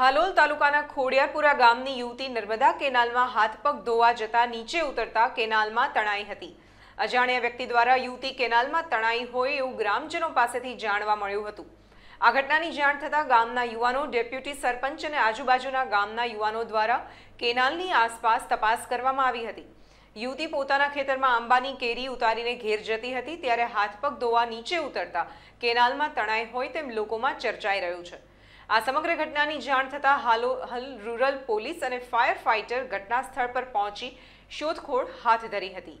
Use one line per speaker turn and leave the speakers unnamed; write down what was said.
હાલોલ તાલુકાના ખોડિયારપુરા ગામની યુવતી નર્મદા કેનાલમાં હાથપગ ધોવા જતા નીચે ઉતરતા કેનાલમાં તણાઈ હતી. અજાણ્યા વ્યક્તિ દ્વારા યુવતી કેનાલમાં તણાઈ હોય એવું ગ્રામજનો પાસેથી જાણવા મળ્યું હતું. આ ઘટનાની જાણ થતાં ગામના યુવાનો, ડેપ્યુટી સરપંચ અને આજુબાજુના ગામના યુવાનો દ્વારા કેનાલની આસપાસ તપાસ કરવામાં આવી હતી. યુવતી પોતાના ખેતરમાં આંબાની કેરી ઉતારીને ઘેર જતી હતી, ત્યારે હાથપગ ધોવા નીચે ઉતરતા કેનાલમાં તણાઈ હોય તેમ લોકોમાં ચર્ચાઈ રહ્યું છે. આ સમગ્ર ઘટનાની જાણ થતાં હાલો, હલ રૂરલ પોલીસ અને ફાયર ફાઇટર ઘટના સ્થળ પર પહોંચી શોધખોળ હાથ ધરી હતી.